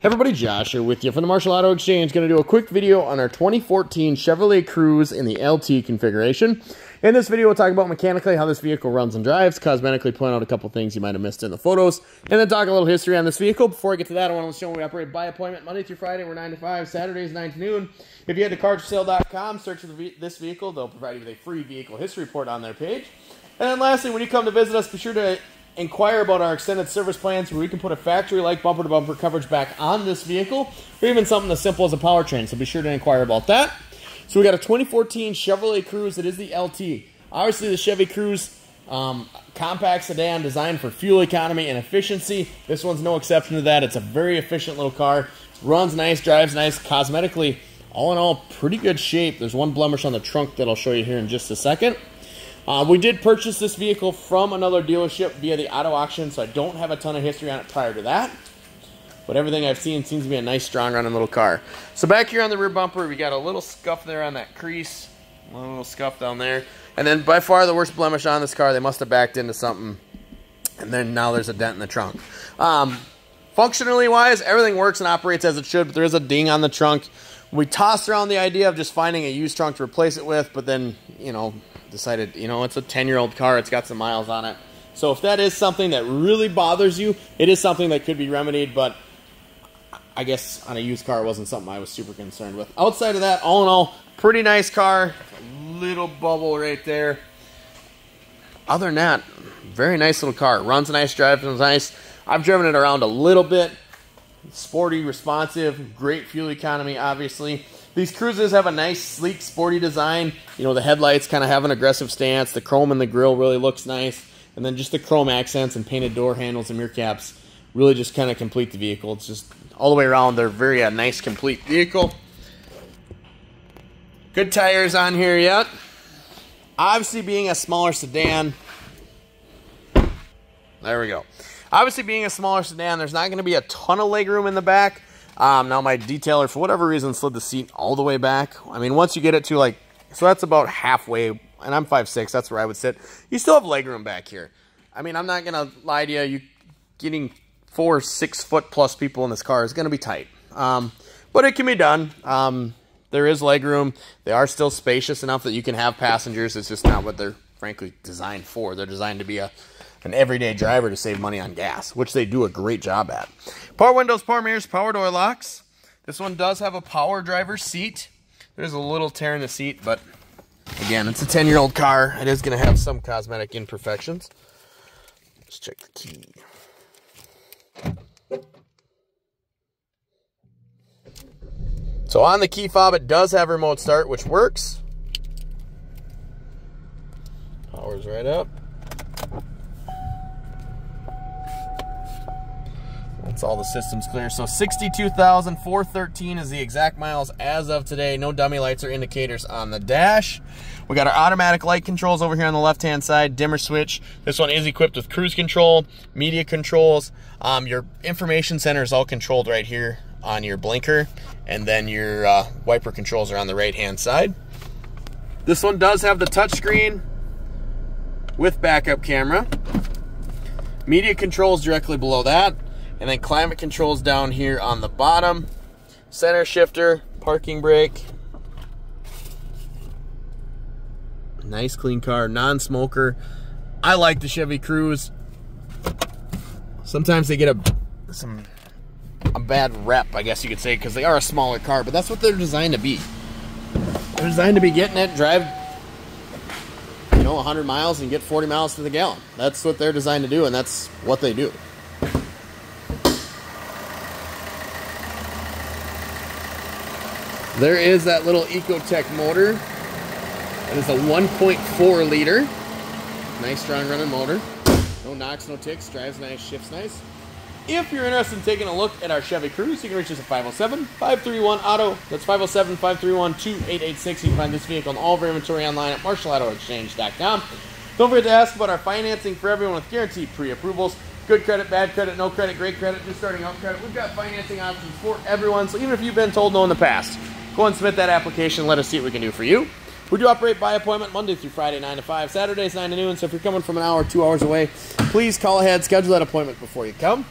everybody, Josh here with you from the Marshall Auto Exchange. Going to do a quick video on our 2014 Chevrolet Cruze in the LT configuration. In this video, we'll talk about mechanically how this vehicle runs and drives, cosmetically point out a couple things you might have missed in the photos, and then talk a little history on this vehicle. Before I get to that, I want to show you we operate by appointment Monday through Friday. We're 9 to 5, Saturdays 9 to noon. If you head to carsforsale.com, search for this vehicle, they'll provide you with a free vehicle history report on their page. And then lastly, when you come to visit us, be sure to inquire about our extended service plans where we can put a factory-like bumper-to-bumper coverage back on this vehicle, or even something as simple as a powertrain. So be sure to inquire about that. So we got a 2014 Chevrolet Cruze. It is the LT. Obviously, the Chevy Cruze um, compact sedan designed for fuel economy and efficiency. This one's no exception to that. It's a very efficient little car. Runs nice, drives nice, cosmetically, all in all, pretty good shape. There's one blemish on the trunk that I'll show you here in just a second. Uh, we did purchase this vehicle from another dealership via the auto auction, so I don't have a ton of history on it prior to that. But everything I've seen seems to be a nice, strong running little car. So back here on the rear bumper, we got a little scuff there on that crease. A little scuff down there. And then by far the worst blemish on this car, they must have backed into something. And then now there's a dent in the trunk. Um, functionally wise, everything works and operates as it should, but there is a ding on the trunk. We tossed around the idea of just finding a used trunk to replace it with, but then, you know, decided, you know, it's a 10 year old car, it's got some miles on it. So if that is something that really bothers you, it is something that could be remedied, but I guess on a used car, it wasn't something I was super concerned with. Outside of that, all in all, pretty nice car. Little bubble right there. Other than that, very nice little car. Runs nice, drives nice. I've driven it around a little bit. Sporty, responsive, great fuel economy, obviously. These Cruzes have a nice, sleek, sporty design. You know, the headlights kind of have an aggressive stance. The chrome in the grill really looks nice. And then just the chrome accents and painted door handles and mirror caps really just kind of complete the vehicle. It's just all the way around, they're very a uh, nice, complete vehicle. Good tires on here yet. Obviously, being a smaller sedan, there we go. Obviously, being a smaller sedan, there's not going to be a ton of legroom in the back. Um, now my detailer, for whatever reason, slid the seat all the way back. I mean, once you get it to like, so that's about halfway, and I'm 5'6", that's where I would sit. You still have legroom back here. I mean, I'm not going to lie to you, you getting four, six foot plus people in this car is going to be tight. Um, but it can be done. Um, there is legroom. They are still spacious enough that you can have passengers. It's just not what they're frankly designed for. They're designed to be a an everyday driver to save money on gas, which they do a great job at. Power windows, power mirrors, power door locks. This one does have a power driver seat. There's a little tear in the seat, but again, it's a 10-year-old car. It is going to have some cosmetic imperfections. Let's check the key. So on the key fob, it does have remote start, which works. Power's right up. That's all the systems clear. So 62,413 is the exact miles as of today. No dummy lights or indicators on the dash. We got our automatic light controls over here on the left-hand side, dimmer switch. This one is equipped with cruise control, media controls. Um, your information center is all controlled right here on your blinker. And then your uh, wiper controls are on the right-hand side. This one does have the touchscreen with backup camera. Media controls directly below that. And then climate controls down here on the bottom. Center shifter, parking brake. Nice clean car, non-smoker. I like the Chevy Cruze. Sometimes they get a some a bad rep, I guess you could say, because they are a smaller car, but that's what they're designed to be. They're designed to be getting it, drive, you know, 100 miles and get 40 miles to the gallon. That's what they're designed to do, and that's what they do. There is that little Ecotec motor. It is a 1.4 liter. Nice strong running motor. No knocks, no ticks, drives nice, shifts nice. If you're interested in taking a look at our Chevy Cruze, you can reach us at 507-531-AUTO. That's 507-531-2886. You can find this vehicle and all of our inventory online at marshallautoexchange.com. Don't forget to ask about our financing for everyone with guaranteed pre-approvals. Good credit, bad credit, no credit, great credit, just starting out credit. We've got financing options for everyone, so even if you've been told no in the past, Go and submit that application. Let us see what we can do for you. We do operate by appointment Monday through Friday, 9 to 5, Saturdays, 9 to noon. So if you're coming from an hour, two hours away, please call ahead, schedule that appointment before you come.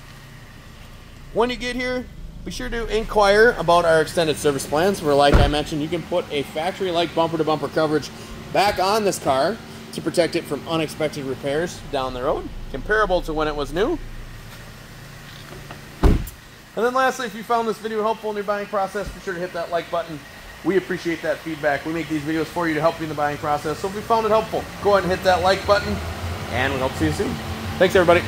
When you get here, be sure to inquire about our extended service plans where, like I mentioned, you can put a factory-like bumper-to-bumper coverage back on this car to protect it from unexpected repairs down the road, comparable to when it was new. And then lastly, if you found this video helpful in your buying process, be sure to hit that like button. We appreciate that feedback. We make these videos for you to help you in the buying process. So if you found it helpful, go ahead and hit that like button, and we hope to see you soon. Thanks, everybody.